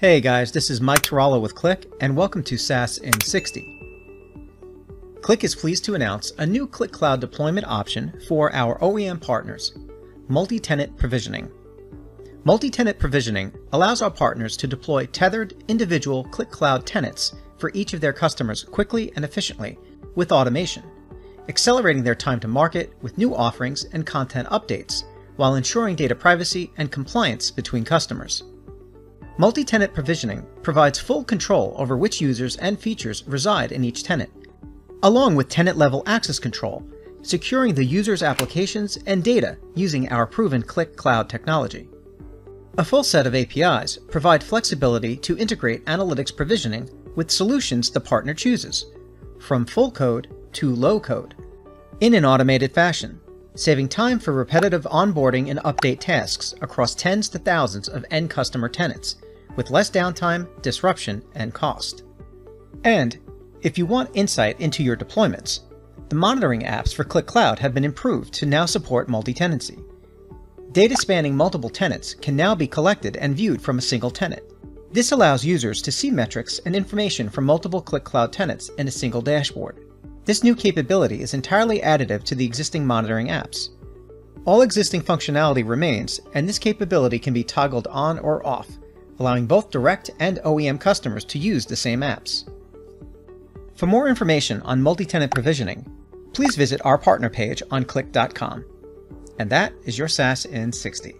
Hey guys, this is Mike Tarallo with Qlik, and welcome to SaaS in 60. Qlik is pleased to announce a new Qlik Cloud deployment option for our OEM partners, multi-tenant provisioning. Multi-tenant provisioning allows our partners to deploy tethered individual Qlik Cloud tenants for each of their customers quickly and efficiently with automation, accelerating their time to market with new offerings and content updates, while ensuring data privacy and compliance between customers. Multi-tenant provisioning provides full control over which users and features reside in each tenant, along with tenant-level access control, securing the user's applications and data using our proven Qlik Cloud technology. A full set of APIs provide flexibility to integrate analytics provisioning with solutions the partner chooses, from full code to low code, in an automated fashion, saving time for repetitive onboarding and update tasks across tens to thousands of end customer tenants with less downtime, disruption, and cost. And if you want insight into your deployments, the monitoring apps for Qlik Cloud have been improved to now support multi-tenancy. Data spanning multiple tenants can now be collected and viewed from a single tenant. This allows users to see metrics and information from multiple Qlik Cloud tenants in a single dashboard. This new capability is entirely additive to the existing monitoring apps. All existing functionality remains, and this capability can be toggled on or off, allowing both direct and OEM customers to use the same apps. For more information on multi-tenant provisioning, please visit our partner page on qlik.com. And that is your SaaS in 60.